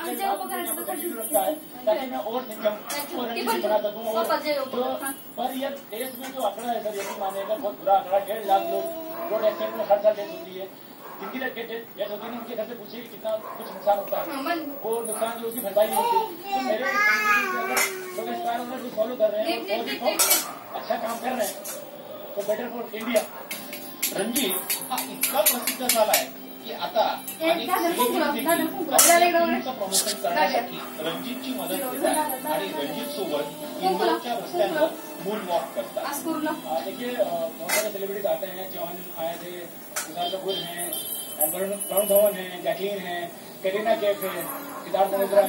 है ताकि मैं और बना सकूँ और जो हाँ। पर ये देश में जो आंकड़ा है सर यदि मानेगा बहुत बुरा आंकड़ा डेढ़ लाख लोग रोड एक्सीडेंट में हर साल डेथ होती है जिनकी डेथ होती है उनके घर से पूछिए कितना कुछ नुकसान होता है हाँ, वो नुकसान जो उसकी भरपाई होती तो मेरे इस जो फॉलो कर रहे हैं। अच्छा काम कर रहे हैं तो बेटर फॉर इंडिया रणजित हा इतका प्रसिद्ध झालाय की आता प्रमोशन करण्यासाठी रणजितची मदत घेतात आणि रणजित सोबत इंदोरच्या रस्त्यांवर मून वॉक करतात. आज करू ना आ, देखिए बहुत सारे सेलिब्रिटीज आते हैं चौहान आए थे तुषार कपूर हैं वरुण धवन है जैकलीन है करीना कैफ है सिद्धार्थ मल्होत्रा है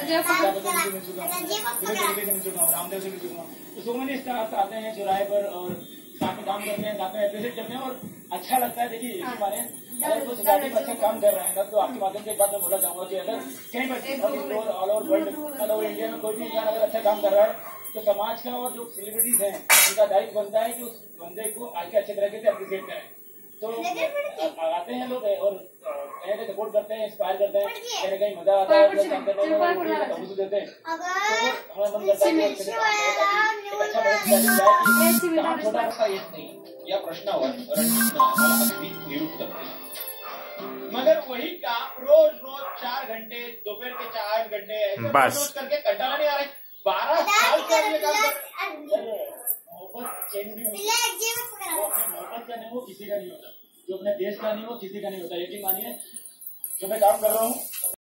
रामदेव से मिल चुका हूँ तो सो मेनी स्टार्स आते हैं चौराहे पर और साथ में काम करते हैं साथ में अप्रिशिएट करते हैं और अच्छा लगता है देखिए इसी माने अगर कुछ अच्छा काम कर रहे हैं तो आपके माध्यम से एक बात मैं बोलना चाहूँगा कि अगर कहीं बच्चे all over world all over India में कोई भी इंसान अगर अच्छा काम कर रहा है तो समाज का और जो सेलिब्रिटीज हैं उनका दायित्व बनता है कि उस बंदे को आगे अच्छे तरीके से अप्रिशिएट करें। तो आते हैं लोग और सपोर्ट करते हैं इंस्पायर करते हैं। कहीं कहीं मज़ा आता है काम करने में और देते हैं। तो हमारा मन करता है कि अच्छे काम कि छोटा करता येत नाही। या प्रश्नावर रणजितनं नियुक्त केलं मगर वही काम रोज रोज चार घंटे दोपहर के चार आठ घंटे बस। रोज करके कंटाला नहीं आ रहा है। बारह साल हम ये काम मोहब्बत भी मोहब्बत का नहीं वो किसी का नहीं होता। जो अपने देश का नहीं वो किसी का नहीं होता। यकीन मानिए जो मैं काम कर रहा हूँ